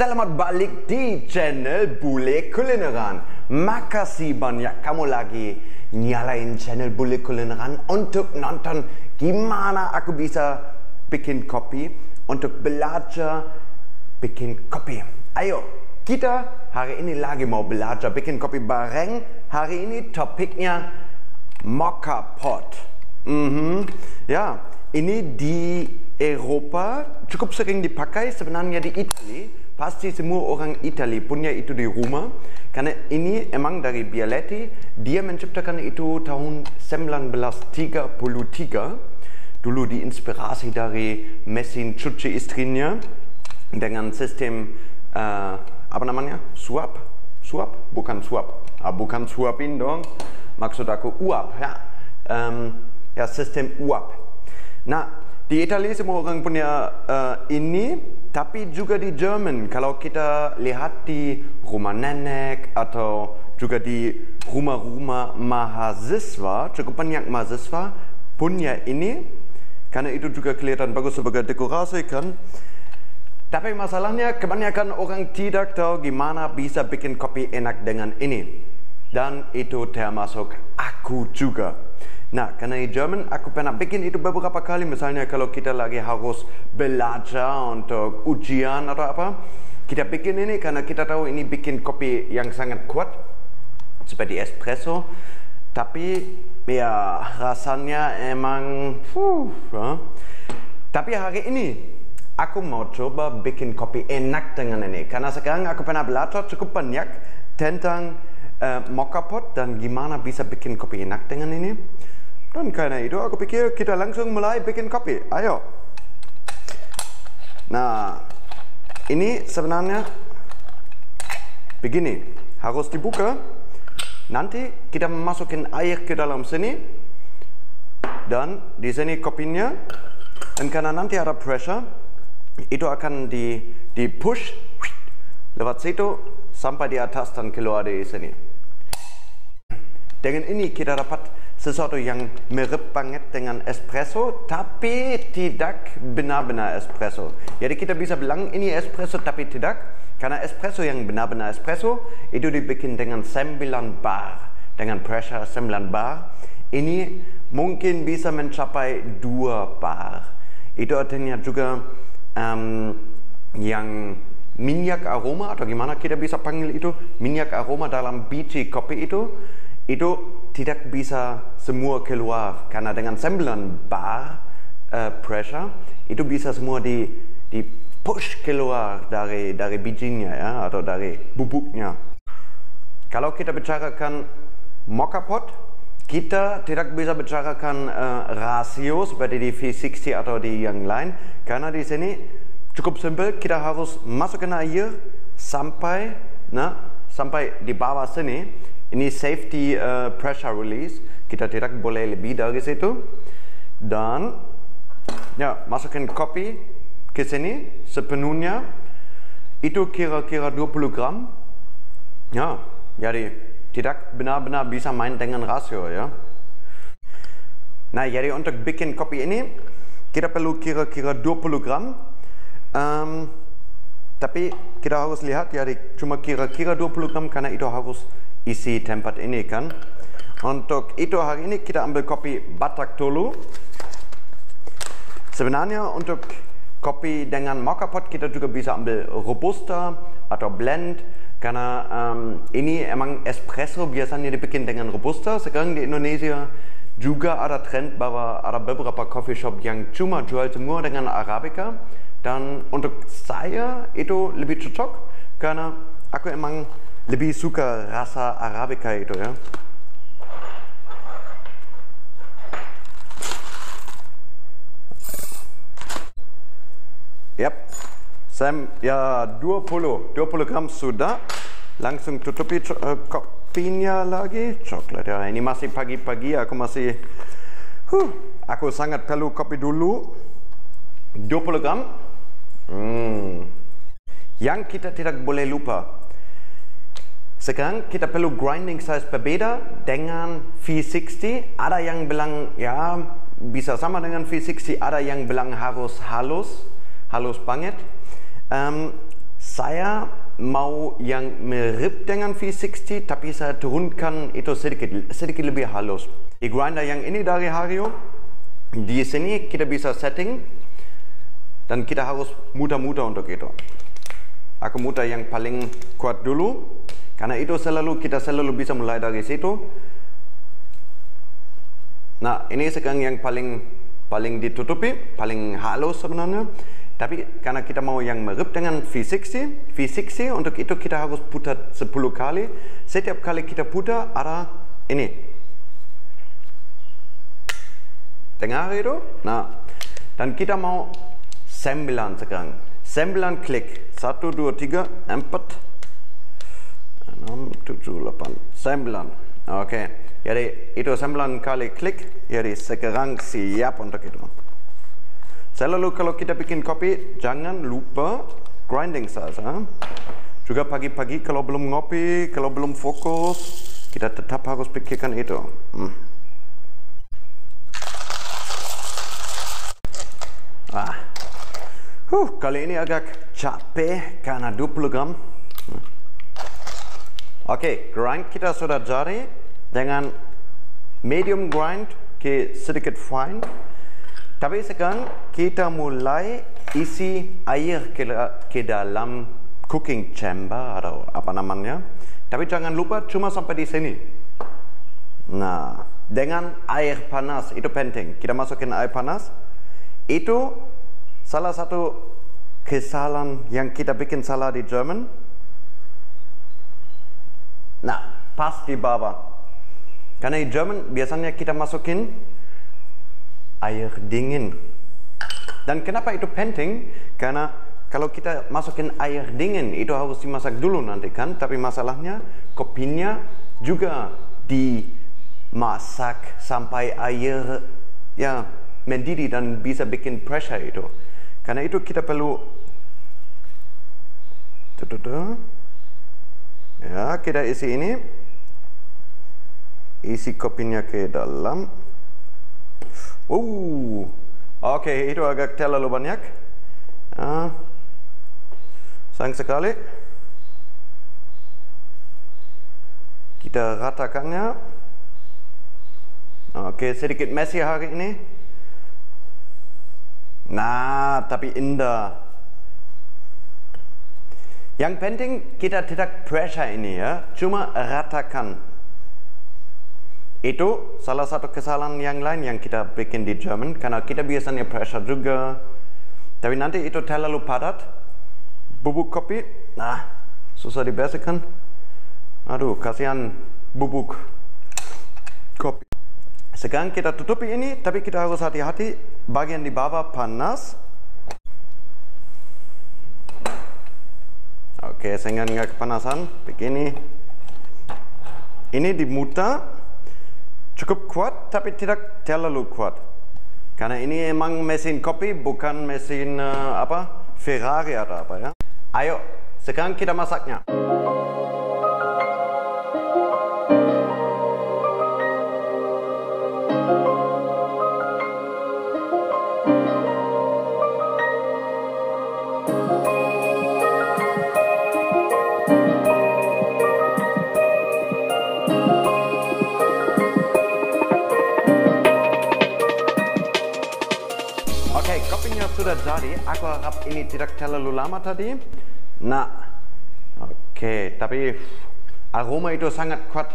Selamat balik di channel Bule Kulineran. Makasih banyak kamu lagi nyalain channel Bule Kulineran untuk nonton gimana aku bisa bikin kopi untuk belajar bikin kopi. Ayo, kita hari ini lagi mau belajar bikin kopi bareng. Hari ini topiknya mocha pot. Mhm. Ya, ini di Eropa cukup sering dipakai sebenarnya di Italia pasti semua orang Italia punya itu di rumah. Karena ini emang dari Bialetti. Dia menciptakan itu tahun 1933 dulu diinspirasi dari mesin cuci istrinya dengan sistem uh, apa namanya? Suap suap bukan suap ah, bukan suapin dong. Maksud aku uap ya. Um, ya sistem uap. Nah di Italia semua orang punya uh, ini tapi juga di Jerman kalau kita lihat di rumah nenek atau juga di rumah-rumah mahasiswa cukup banyak mahasiswa punya ini. Karena itu juga kelihatan bagus sebagai dekorasi kan tapi masalahnya kebanyakan orang tidak tahu gimana bisa bikin kopi enak dengan ini. Dan itu termasuk aku juga Nah, karena di Jerman aku pernah bikin itu beberapa kali. Misalnya kalau kita lagi harus belajar untuk ujian atau apa. Kita bikin ini karena kita tahu ini bikin kopi yang sangat kuat. Seperti espresso. Tapi ya rasanya emang... Ya. Tapi hari ini aku mau coba bikin kopi enak dengan ini. Karena sekarang aku pernah belajar cukup banyak tentang uh, mocha pot dan gimana bisa bikin kopi enak dengan ini. Dan karena itu aku pikir kita langsung mulai bikin kopi. Ayo. Nah, ini sebenarnya begini. Harus dibuka. Nanti kita masukin air ke dalam sini. Dan di sini kopinya. Dan karena nanti ada pressure, itu akan di, di push lewat situ sampai di atas dan keluar di sini. Dengan ini kita dapat sesuatu yang mirip banget dengan espresso tapi tidak benar-benar espresso. Jadi kita bisa bilang ini espresso tapi tidak karena espresso yang benar-benar espresso itu dibikin dengan 9 bar dengan pressure 9 bar. Ini mungkin bisa mencapai 2 bar. Itu artinya juga um, yang minyak aroma atau gimana kita bisa panggil itu minyak aroma dalam biji kopi itu itu tidak bisa semua keluar. Karena dengan 9 bar uh, pressure itu bisa semua di, di push keluar dari dari bijinya ya atau dari bubuknya. Kalau kita bicarakan mocha pot, kita tidak bisa bicarakan uh, rasio seperti di V60 atau di yang lain. Karena di sini cukup simpel kita harus masukkan air sampai nah sampai di bawah sini ini safety uh, pressure release. Kita tidak boleh lebih dari situ. Dan ya, masukkan kopi ke sini sepenuhnya. Itu kira-kira 20 gram. Ya, jadi tidak benar-benar bisa main dengan rasio ya. Nah, jadi untuk bikin kopi ini kita perlu kira-kira 20 gram. Um, tapi kita harus lihat jadi cuma kira-kira 20 gram karena itu harus isi tempat ini kan. Untuk itu hari ini kita ambil kopi Batak dulu. Sebenarnya untuk kopi dengan mocha pot kita juga bisa ambil robusta atau blend karena um, ini emang espresso biasanya dibikin dengan robusta. Sekarang di Indonesia juga ada trend bahwa ada beberapa coffee shop yang cuma jual semua dengan arabica dan untuk saya itu lebih cocok karena aku emang lebih suka rasa Arabica itu ya. Yap, Sam, ya 20, 20 gram sudah. Langsung tutupi uh, kopinya lagi. Coklat ya, ini masih pagi-pagi, aku masih, huh, aku sangat perlu kopi dulu. 20 gram. Hmm. Yang kita tidak boleh lupa, sekarang kita perlu grinding size berbeda dengan V60. Ada yang bilang ya bisa sama dengan V60, ada yang bilang harus halus, halus banget. Um, Saya mau yang mirip dengan V60 tapi saya turunkan itu sedikit sedikit lebih halus. Di grinder yang ini dari Hario di sini kita bisa setting dan kita harus mudah-mudah untuk itu. Aku mudah yang paling kuat dulu karena itu selalu kita selalu bisa mulai dari situ. Nah, ini sekarang yang paling paling ditutupi, paling halus sebenarnya. Tapi karena kita mau yang mirip dengan V60, V60 untuk itu kita harus putar 10 kali. Setiap kali kita putar ada ini. Dengar itu? Nah, dan kita mau 9 sekarang. 9 klik. 1, 2, 3, 4, 6, 7, 8, 9. Oke. Jadi itu 9 kali klik. Jadi sekarang siap untuk itu. Selalu kalau kita bikin kopi, jangan lupa grinding saja. Juga pagi-pagi kalau belum ngopi, kalau belum fokus, kita tetap harus pikirkan itu. Hmm. Ah. Huh, kali ini agak capek karena 20 gram. Oke, okay, grind kita sudah jadi dengan medium grind ke sedikit fine. Tapi sekarang kita mulai isi air ke, ke dalam cooking chamber atau apa namanya. Tapi jangan lupa cuma sampai di sini. Nah, dengan air panas itu penting. Kita masukin air panas. Itu salah satu kesalahan yang kita bikin salah di Jerman. Nah, pas di bawah. Karena di Jerman biasanya kita masukin air dingin. Dan kenapa itu penting? Karena kalau kita masukin air dingin itu harus dimasak dulu nanti kan, tapi masalahnya kopinya juga dimasak sampai air ya mendidih dan bisa bikin pressure itu. Karena itu kita perlu ya kita isi ini isi kopinya ke dalam Uh, oke okay, itu agak terlalu banyak. Uh, sayang sekali. Kita ratakannya. Oke, okay, sedikit messy hari ini. Nah, tapi indah. Yang penting kita tidak pressure ini ya, cuma ratakan. Itu salah satu kesalahan yang lain yang kita bikin di Jerman karena kita biasanya pressure juga. Tapi nanti itu terlalu padat. Bubuk kopi, nah susah dibersihkan. Aduh, kasihan bubuk kopi. Sekarang kita tutupi ini, tapi kita harus hati-hati. Bagian di bawah panas. Oke, sehingga nggak kepanasan. Begini. Ini dimutar cukup kuat tapi tidak terlalu kuat. Karena ini emang mesin kopi bukan mesin uh, apa Ferrari atau apa ya. Ayo, sekarang kita masaknya. Aku harap ini tidak terlalu lama tadi. Nah, oke. Okay. Tapi aroma itu sangat kuat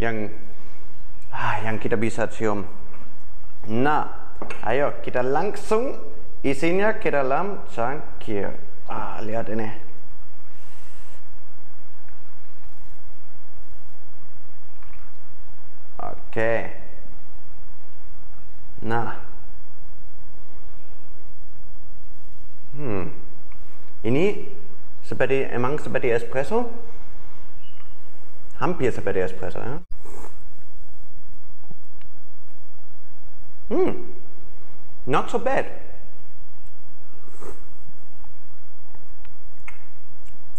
yang ah, yang kita bisa cium. Nah, ayo kita langsung isinya ke dalam cangkir. Ah, lihat ini. Oke. Okay. Nah, Ini seperti emang eh, seperti espresso? Hampir seperti espresso ya. Hmm. Not so bad.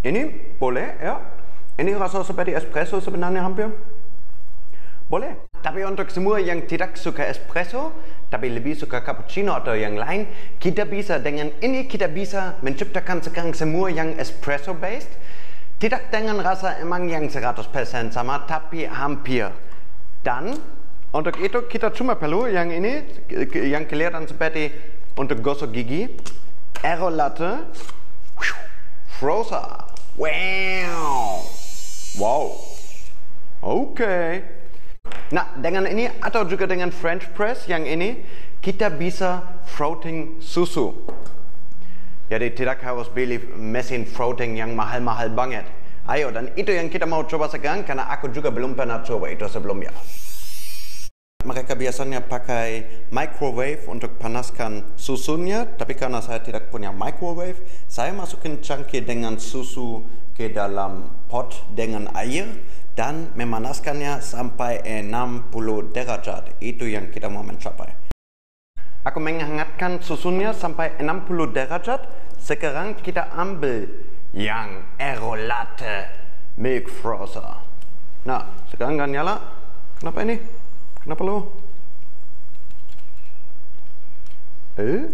Ini boleh ya. Ini rasa seperti espresso sebenarnya hampir. Boleh. Tapi untuk semua yang tidak suka espresso, tapi lebih suka cappuccino atau yang lain, kita bisa dengan ini kita bisa menciptakan sekarang semua yang espresso based. Tidak dengan rasa emang yang 100% sama, tapi hampir. Dan untuk itu kita cuma perlu yang ini, yang kelihatan seperti untuk gosok gigi, Aero Latte. Wow. Wow. Okay. Nah, dengan ini atau juga dengan French press yang ini, kita bisa frothing susu. Jadi tidak harus beli mesin frothing yang mahal-mahal banget. Ayo, dan itu yang kita mau coba sekarang karena aku juga belum pernah coba itu sebelumnya. Mereka biasanya pakai microwave untuk panaskan susunya, tapi karena saya tidak punya microwave, saya masukin cangkir dengan susu ke dalam pot dengan air dan memanaskannya sampai 60 derajat. Itu yang kita mau mencapai. Aku menghangatkan susunya sampai 60 derajat. Sekarang kita ambil yang aero latte milk frozer. Nah, sekarang kan nyala. Kenapa ini? Kenapa lo? Eh?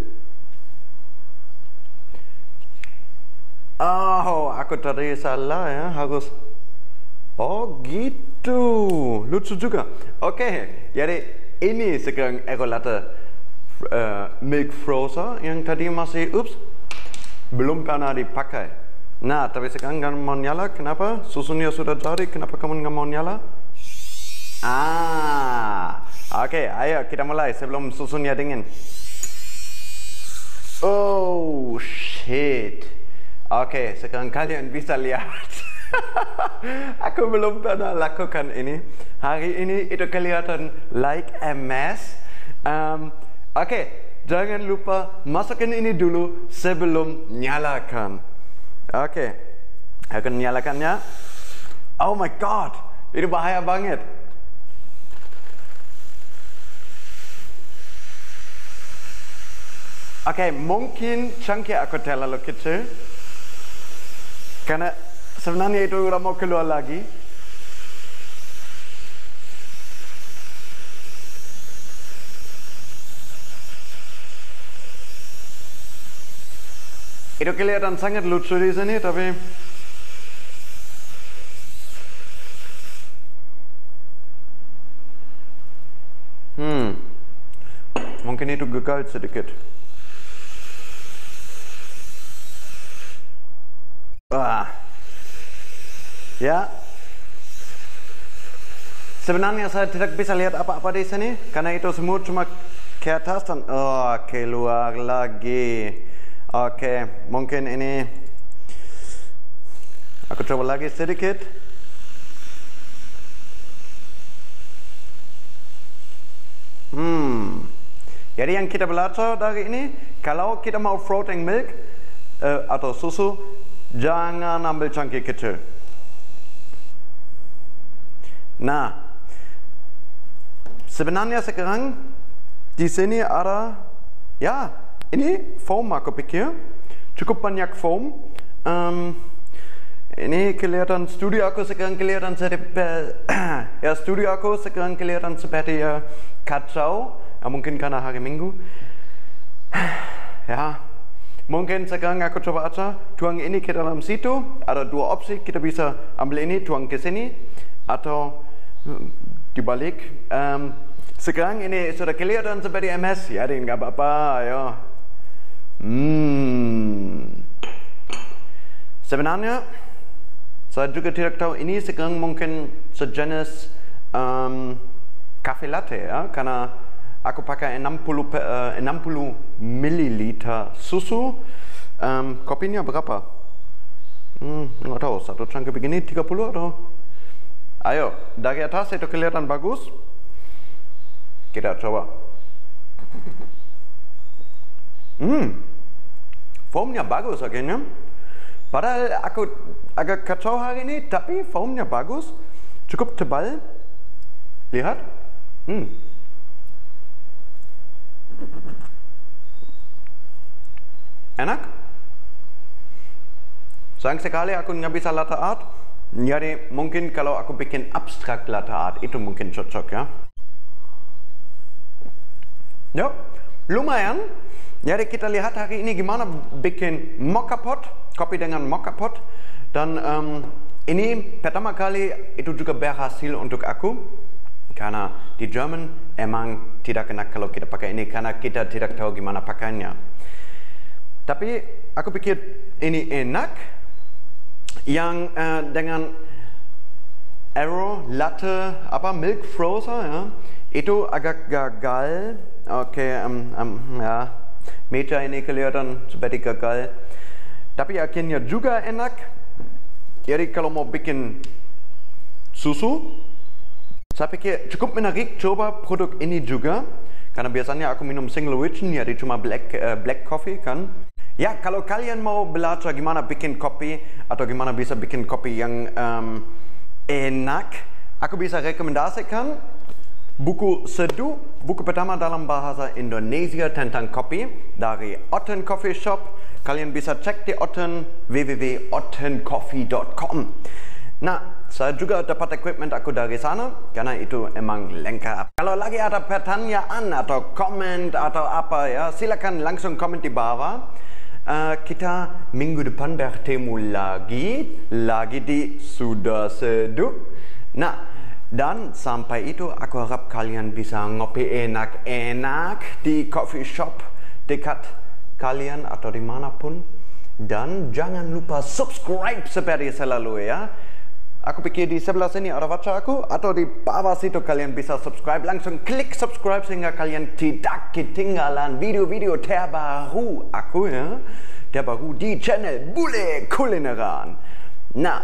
Oh, aku tadi salah ya, harus. Oh gitu, lucu juga. Oke, okay, jadi ini sekarang ekolate uh, milk frozer yang tadi masih, ups, belum pernah dipakai. Nah, tapi sekarang kan mau nyala, kenapa? Susunya sudah jadi, kenapa kamu nggak mau nyala? Ah, oke, okay, ayo kita mulai sebelum susunya dingin. Oh shit. Oke, okay, sekarang kalian bisa lihat. Aku belum pernah lakukan ini. Hari ini itu kelihatan like a mess. Um, Oke, okay, jangan lupa masukin ini dulu sebelum nyalakan. Oke, okay. akan nyalakannya. Oh my god, itu bahaya banget. Oke, okay, mungkin cangkir aku terlalu kecil. Karena sebenarnya itu udah mau keluar lagi. Itu kelihatan sangat lucu di sini, tapi Hmm, mungkin itu gagal sedikit. Ya. Sebenarnya saya tidak bisa lihat apa-apa di sini karena itu semua cuma ke atas dan oh, keluar lagi. Oke, okay, mungkin ini aku coba lagi sedikit. Hmm. Jadi yang kita belajar dari ini, kalau kita mau floating milk uh, atau susu, Jangan ambil cangkir kecil. Nah, sebenarnya sekarang di sini ada, ya, ini foam aku pikir, cukup banyak foam. Um, ini kelihatan studio aku sekarang kelihatan seperti ya studio aku sekarang kelihatan seperti uh, kacau, ya, mungkin karena hari Minggu. ya, Mungkin sekarang aku coba aja tuang ini ke dalam situ. Ada dua opsi, kita bisa ambil ini, tuang ke sini. Atau dibalik. Um, sekarang ini sudah kelihatan seperti MS. Ya, nggak apa-apa. Ya. Hmm. Sebenarnya, saya juga tidak tahu ini sekarang mungkin sejenis um, kafe latte ya. Karena aku pakai 60, uh, 60 ml susu. Um, kopinya berapa? Hmm, nggak tahu, satu cangkir begini 30 atau? Ayo, dari atas itu kelihatan bagus. Kita coba. Hmm, foamnya bagus akhirnya. Padahal aku agak kacau hari ini, tapi foamnya bagus. Cukup tebal. Lihat. Hmm. Enak? Sayang sekali aku nggak bisa latte art, Jadi mungkin kalau aku bikin abstrak latte art itu mungkin cocok ya. Yuk, lumayan. Jadi kita lihat hari ini gimana bikin mocha pot, kopi dengan mocha pot. Dan um, ini pertama kali itu juga berhasil untuk aku. Karena di Jerman emang tidak enak kalau kita pakai ini karena kita tidak tahu gimana pakainya. Tapi aku pikir ini enak yang uh, dengan arrow latte apa milk frozen ya itu agak gagal. Okay, um, um, ya. Meja ini kelihatan seperti gagal. Tapi akhirnya juga enak. Jadi kalau mau bikin susu saya pikir cukup menarik. Coba produk ini juga. Karena biasanya aku minum single origin jadi cuma black uh, black coffee kan Ya, kalau kalian mau belajar gimana bikin kopi atau gimana bisa bikin kopi yang um, enak, aku bisa rekomendasikan buku Seduh, buku pertama dalam bahasa Indonesia tentang kopi dari Otten Coffee Shop. Kalian bisa cek di Otten www.ottencoffee.com. Nah, saya juga dapat equipment aku dari sana karena itu emang lengkap. Kalau lagi ada pertanyaan atau komen atau apa ya, silakan langsung komen di bawah. Uh, kita minggu depan bertemu lagi, lagi di Sudah Seduh. Nah, dan sampai itu aku harap kalian bisa ngopi enak-enak di coffee shop dekat kalian atau di mana pun. Dan jangan lupa subscribe seperti selalu ya. Aku pikir di sebelah sini ada wajah aku atau di bawah situ kalian bisa subscribe. Langsung klik subscribe sehingga kalian tidak ketinggalan video-video terbaru aku ya. Terbaru di channel Bule Kulineran. Nah,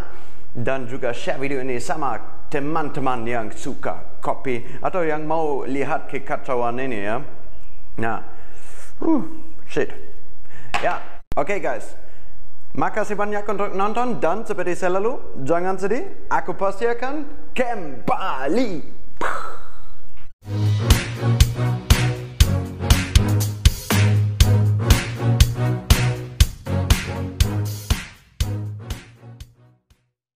dan juga share video ini sama teman-teman yang suka kopi atau yang mau lihat kekacauan ini ya. Nah, uh, shit. Ya, oke okay, guys. Makasih banyak untuk nonton dan seperti selalu, jangan sedih, aku pasti akan kembali.